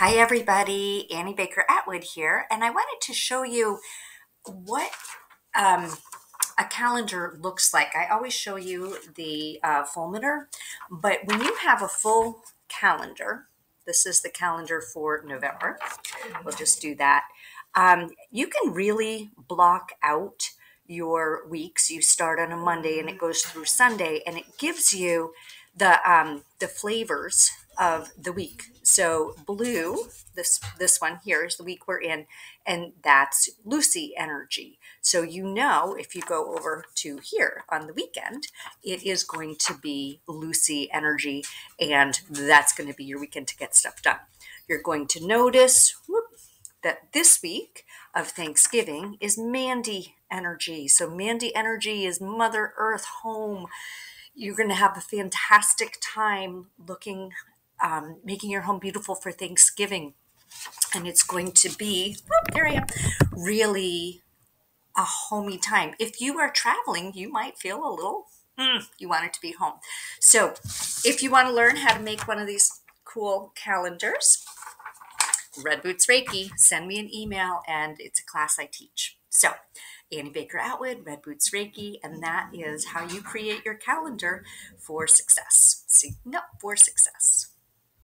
Hi, everybody. Annie Baker Atwood here, and I wanted to show you what um, a calendar looks like. I always show you the uh, but when you have a full calendar, this is the calendar for November. We'll just do that. Um, you can really block out your weeks. You start on a Monday and it goes through Sunday, and it gives you the um, the flavors of the week. So blue, this this one here is the week we're in, and that's Lucy energy. So you know if you go over to here on the weekend, it is going to be Lucy energy, and that's going to be your weekend to get stuff done. You're going to notice whoop, that this week of Thanksgiving is Mandy energy. So Mandy energy is Mother Earth home you're going to have a fantastic time looking um, making your home beautiful for Thanksgiving. And it's going to be, oh, there I am, really a homey time. If you are traveling, you might feel a little, mm, you want it to be home. So if you want to learn how to make one of these cool calendars, Red Boots Reiki, send me an email and it's a class I teach. So, Annie Baker Atwood, Red Boots Reiki, and that is how you create your calendar for success. See, no, for success.